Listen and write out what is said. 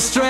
strength.